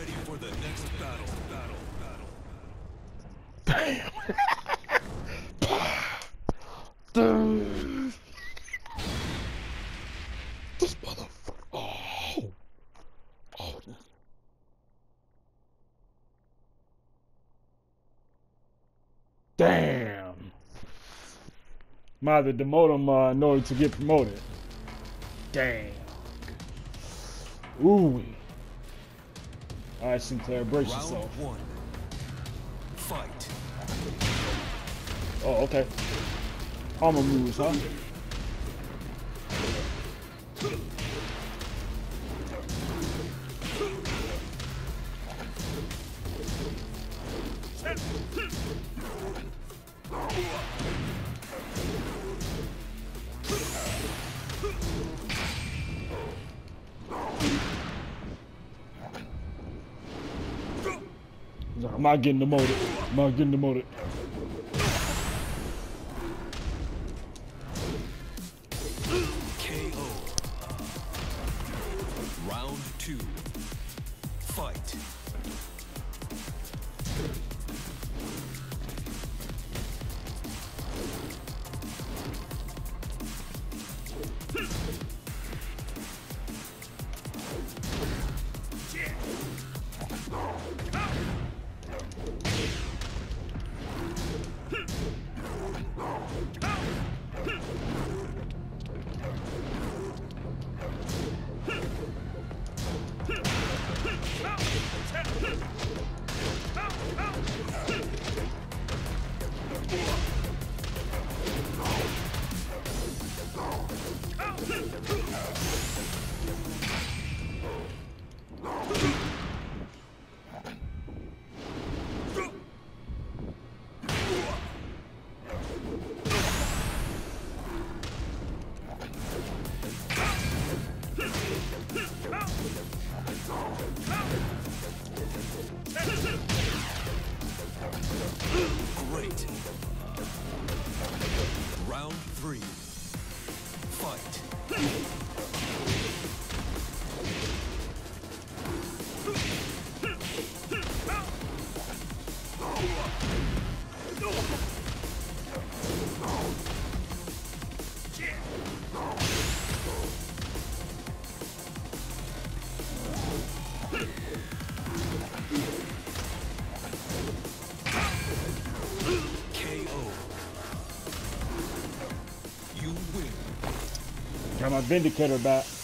for the next battle. Battle. Battle. Dude. This motherfucker. Oh. Oh. Damn. To demote him uh, in order to get promoted. Damn. Ooh. Alright, SynClaiR, brace Round yourself. one. Fight. Oh, okay. Armor moves, huh? I'm not getting demoted. I'm not getting demoted. KO. Round two. Fight. Great. Round three. Fight. KO. Got my Vindicator back.